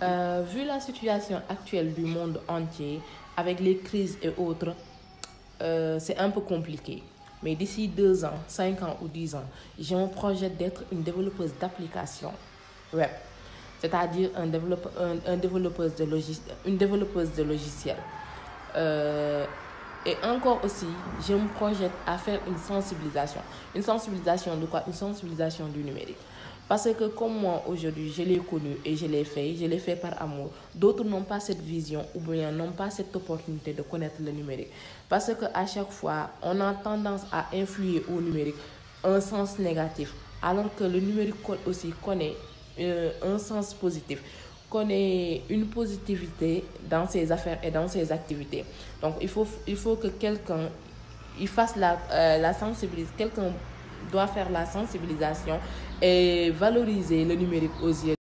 Euh, vu la situation actuelle du monde entier, avec les crises et autres, euh, c'est un peu compliqué. Mais d'ici deux ans, cinq ans ou dix ans, j'ai un projet d'être une développeuse d'applications web, c'est-à-dire un développeur, un, développeuse de logis, une développeuse de logiciels. Euh, et encore aussi, je me projette à faire une sensibilisation. Une sensibilisation de quoi? Une sensibilisation du numérique. Parce que comme moi aujourd'hui, je l'ai connu et je l'ai fait, je l'ai fait par amour. D'autres n'ont pas cette vision ou bien n'ont pas cette opportunité de connaître le numérique. Parce qu'à chaque fois, on a tendance à influer au numérique un sens négatif, alors que le numérique aussi connaît euh, un sens positif connaît une positivité dans ses affaires et dans ses activités. Donc il faut, il faut que quelqu'un il fasse la, euh, la sensibilisation, quelqu'un doit faire la sensibilisation et valoriser le numérique aux yeux